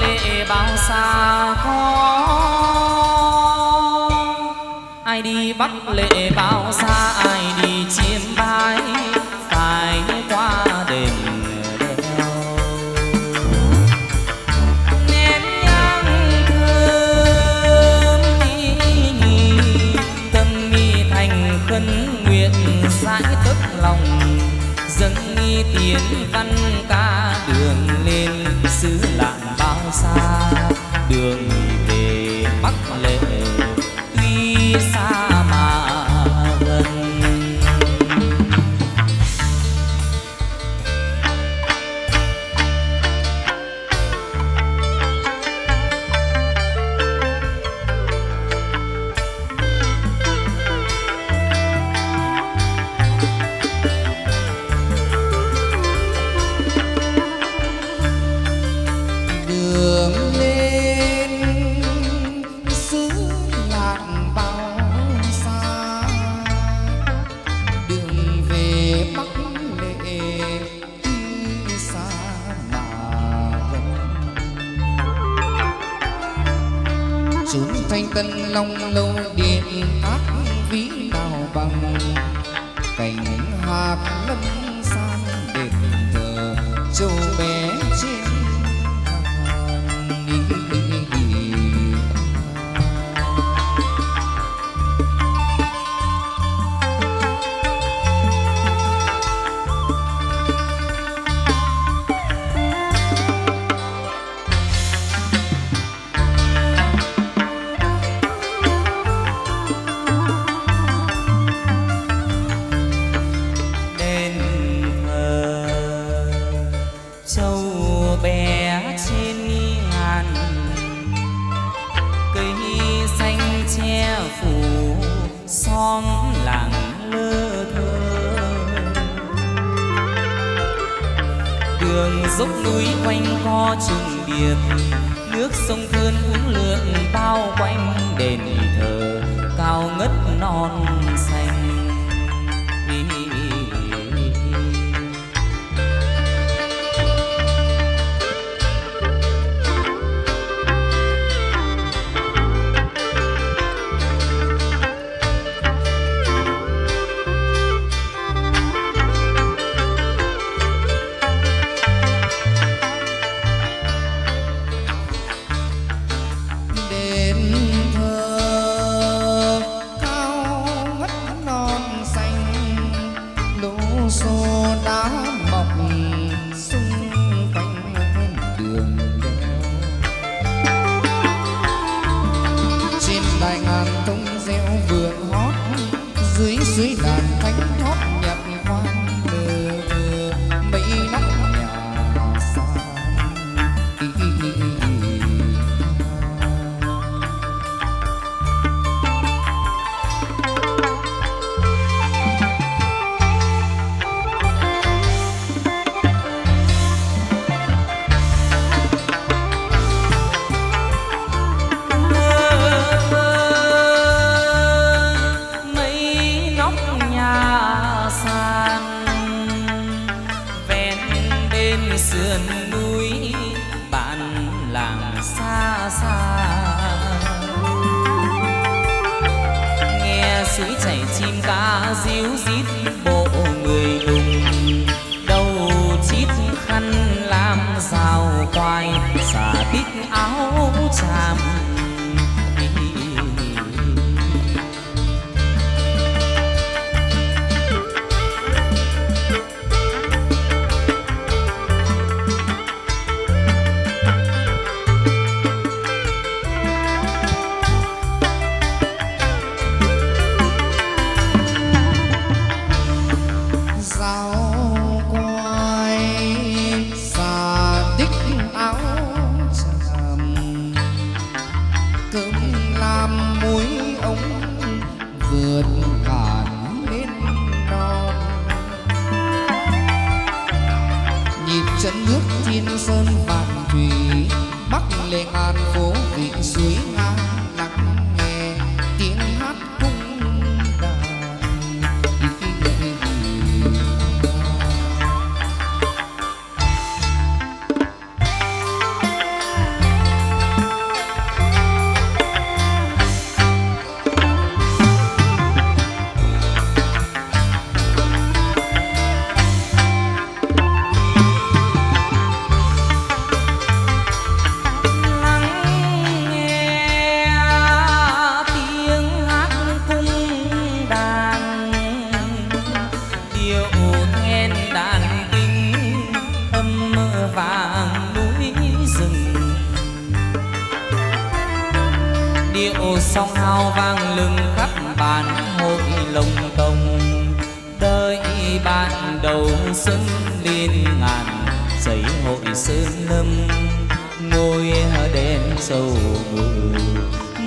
lệ bao xa có. Ai đi bắt lệ bao xa, ai đi chiêm bái phải qua đền khấn nguyện, giải tức lòng, dâng nghi tiến จูเบ đường dốc núi quanh co trùng điệp, nước sông thương uống lượng bao quanh đền thờ cao ngất non xanh. xô đá mọc xa. Nghe suối chảy chim ca ríu rít, bộ người lùng đầu chít khăn làm rào quai xà tích áo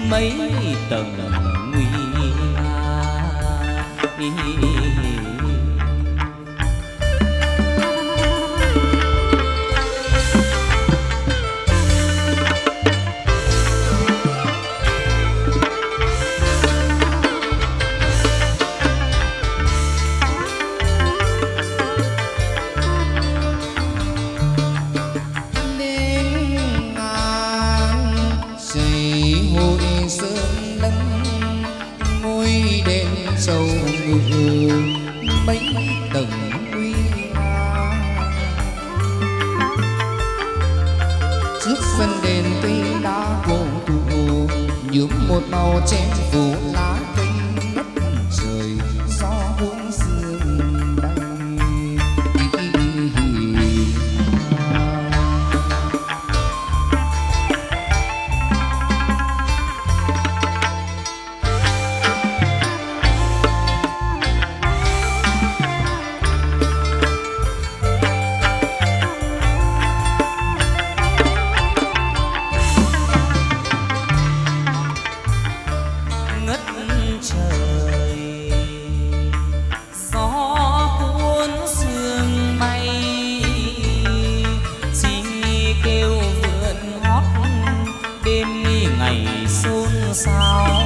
mấy tầng nguy nga nhuốm một màu che phủ ngày xuống sao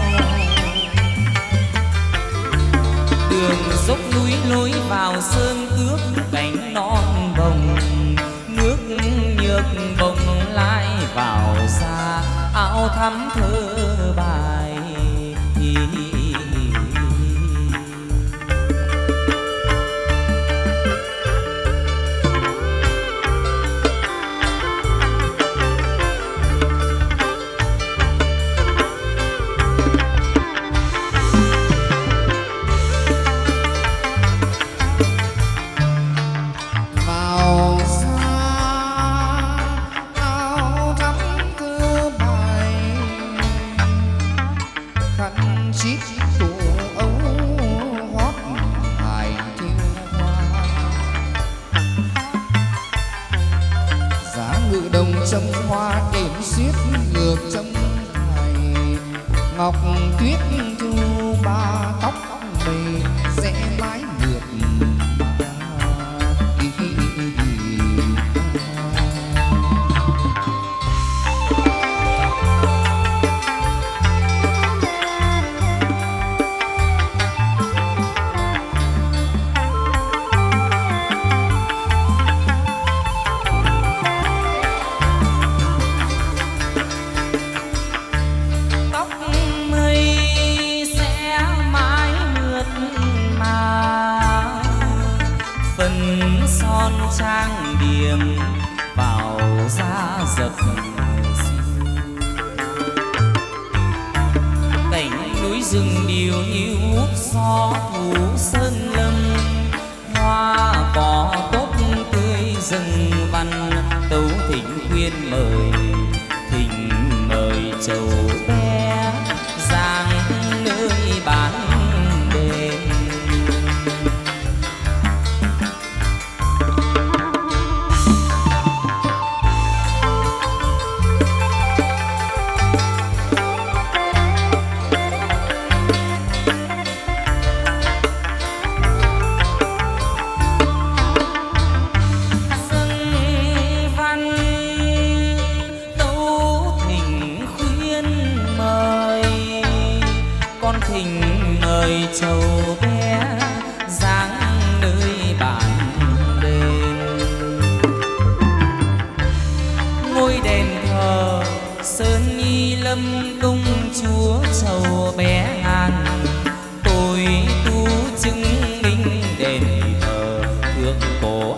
đường dốc núi lối vào sơn cước cánh non bồng, nước nhược bồng lai vào xa áo thắm thơ bài.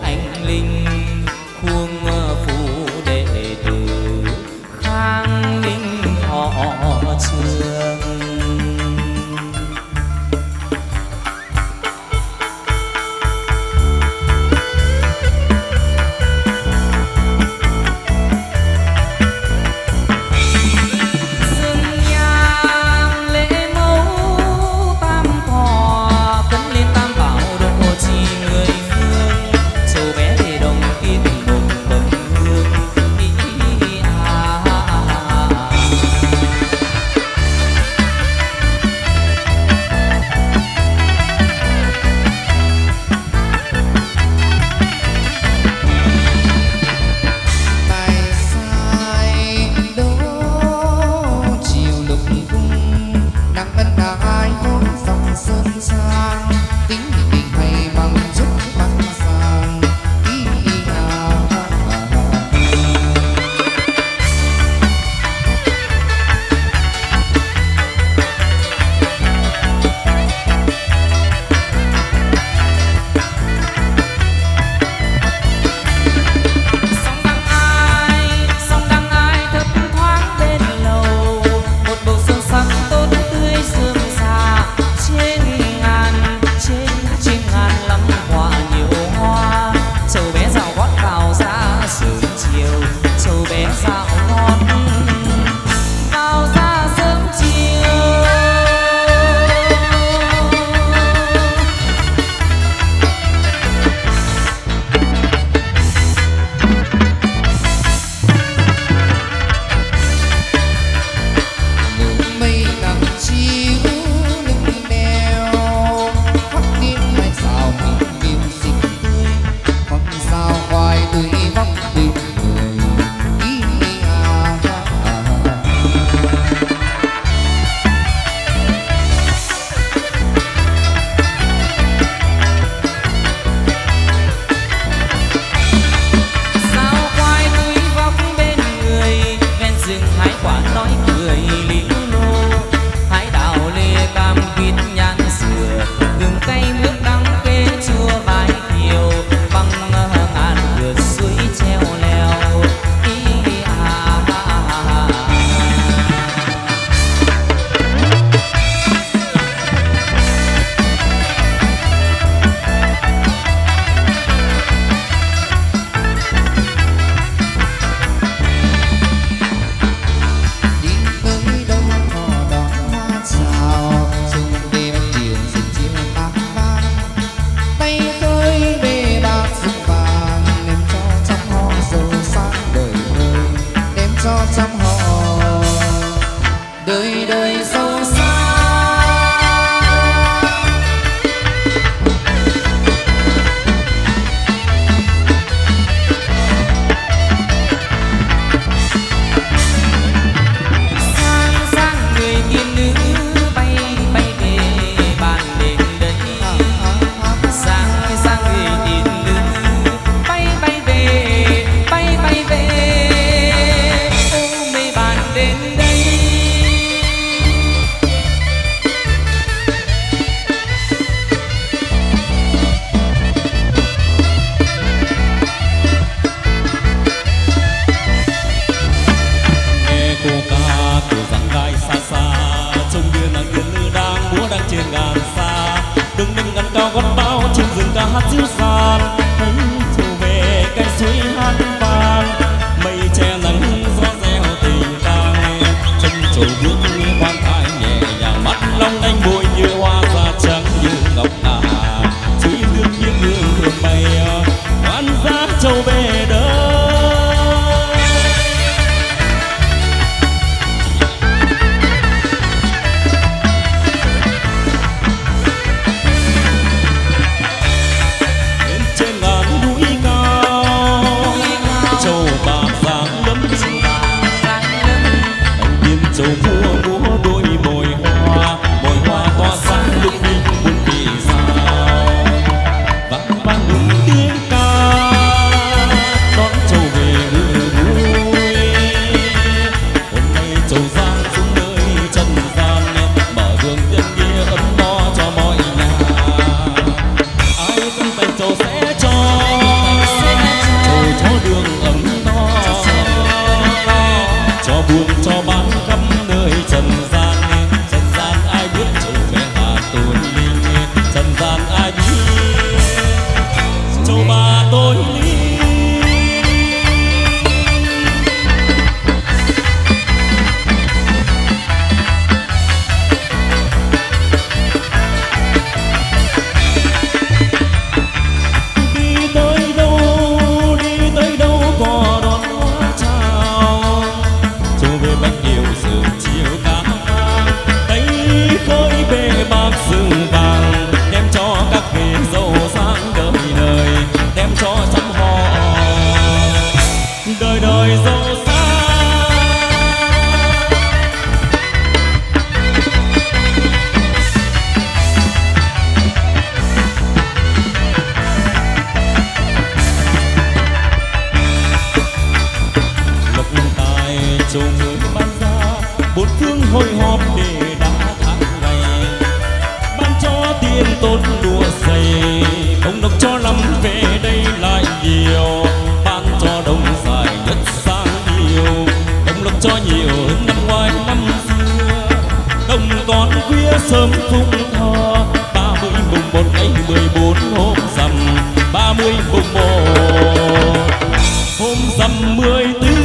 anh linh. always the dăm rằm mười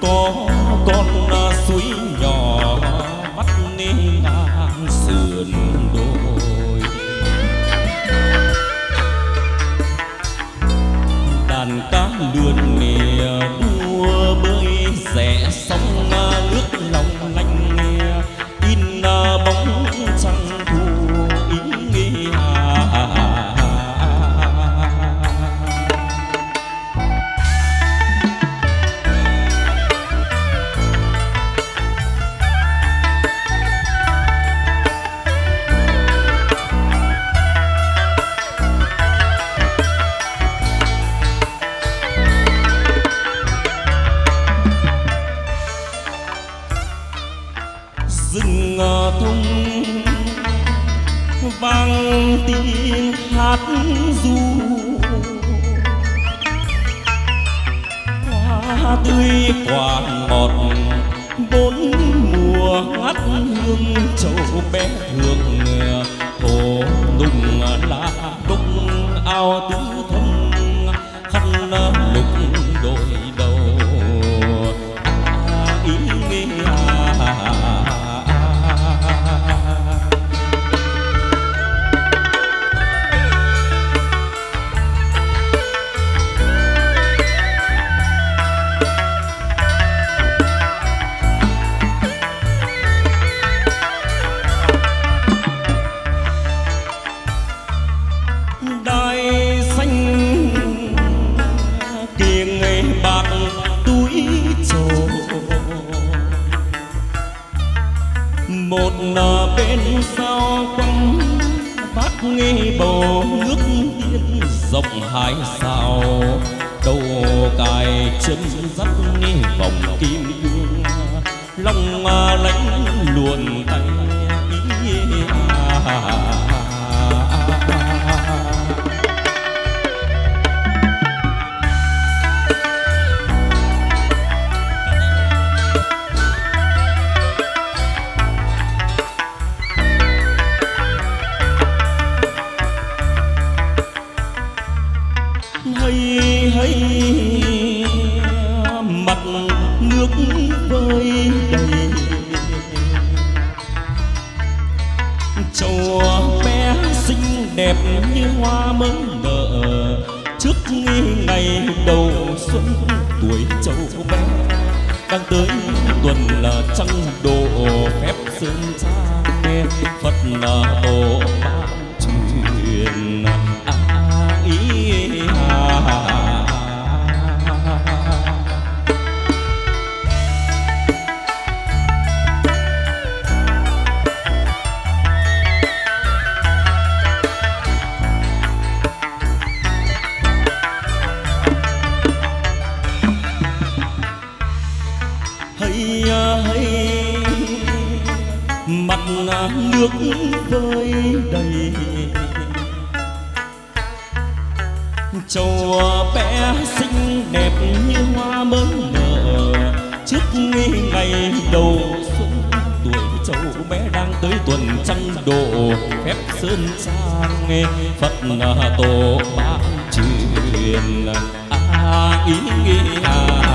có con suối nhỏ bắt nê ngang sườn đồi. Đàn cá lươn nghề lòng lánh luồn tay à. đang tới tuần là trăng độ phép sớm sang nghe phật là tổ. mớn nở trước nghi ngày đầu xuân tuổi trâu bé đang tới tuần trăng độ. Phép sơn trang nghe phật à, tổ ban truyền. A à, ý nghĩa